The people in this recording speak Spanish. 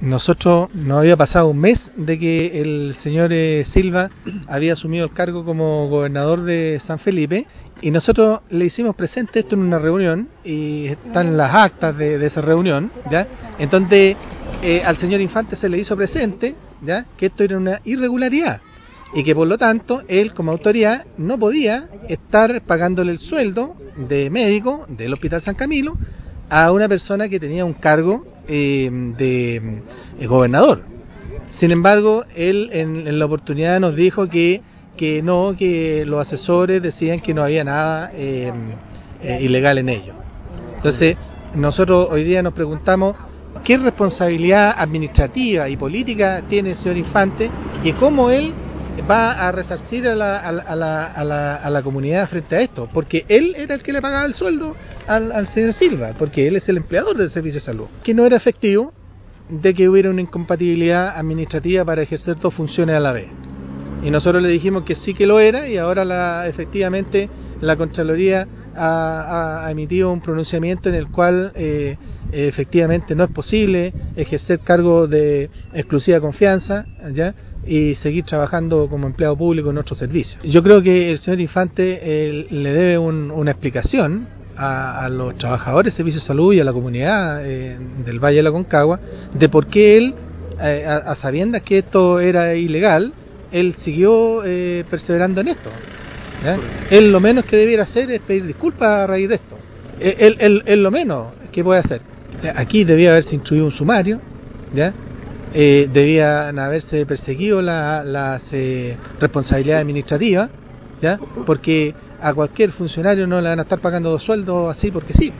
Nosotros nos había pasado un mes de que el señor eh, Silva había asumido el cargo como gobernador de San Felipe y nosotros le hicimos presente esto en una reunión y están las actas de, esa reunión, ¿ya? Entonces eh, al señor Infante se le hizo presente, ¿ya? Que esto era una irregularidad y que por lo tanto él como autoridad no podía estar pagándole el sueldo de médico del Hospital San Camilo a una persona que tenía un cargo eh, de eh, gobernador. Sin embargo, él en, la oportunidad nos dijo que, que no, que los asesores decían que no había nada eh, ilegal en ello. Entonces, nosotros hoy día nos preguntamos qué responsabilidad administrativa y política tiene el señor Infante y cómo él va a resarcir a la, a, la, a, la, a la, comunidad frente a esto, porque él era el que le pagaba el sueldo al, al señor Silva, porque él es el empleador del servicio de salud, que no era efectivo de que hubiera una incompatibilidad administrativa para ejercer dos funciones a la vez. Y nosotros le dijimos que sí que lo era y ahora la, efectivamente la Contraloría ha, ha emitido un pronunciamiento en el cual eh, efectivamente no es posible ejercer cargo de exclusiva confianza, ¿ya? y seguir trabajando como empleado público en otro servicio. Yo creo que el señor Infante le debe una explicación a, los trabajadores de servicios de salud y a la comunidad eh, del Valle de la Concagua de por qué él, eh, a, sabiendas que esto era ilegal, él siguió eh, perseverando en esto. Él lo menos que debiera hacer es pedir disculpas a raíz de esto. Él, él, lo menos que puede hacer. Aquí debía haberse instruido un sumario, ¿ya? eh, debían haberse perseguido las eh, responsabilidades administrativas, ¿ya? porque a cualquier funcionario no le van a estar pagando dos sueldos así porque sí.